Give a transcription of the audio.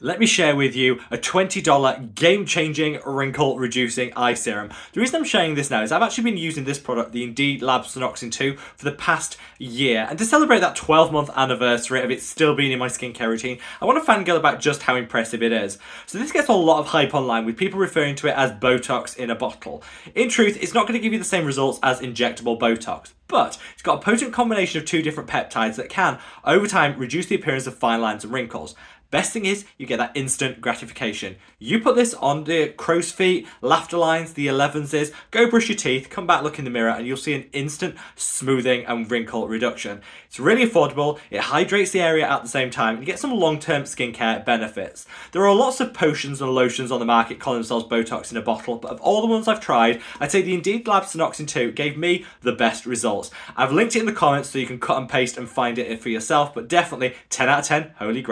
let me share with you a $20 game-changing wrinkle-reducing eye serum. The reason I'm sharing this now is I've actually been using this product, the Indeed Lab Snoxin 2, for the past year. And to celebrate that 12-month anniversary of it still being in my skincare routine, I want to fangirl about just how impressive it is. So this gets a lot of hype online with people referring to it as Botox in a bottle. In truth, it's not going to give you the same results as injectable Botox but it's got a potent combination of two different peptides that can, over time, reduce the appearance of fine lines and wrinkles. Best thing is, you get that instant gratification. You put this on the crow's feet, laughter lines, the 11s, go brush your teeth, come back, look in the mirror, and you'll see an instant smoothing and wrinkle reduction. It's really affordable, it hydrates the area at the same time, and you get some long-term skincare benefits. There are lots of potions and lotions on the market calling themselves Botox in a bottle, but of all the ones I've tried, I'd say the Indeed Lab Snoxin 2 gave me the best results. I've linked it in the comments so you can cut and paste and find it for yourself, but definitely 10 out of 10, holy grail.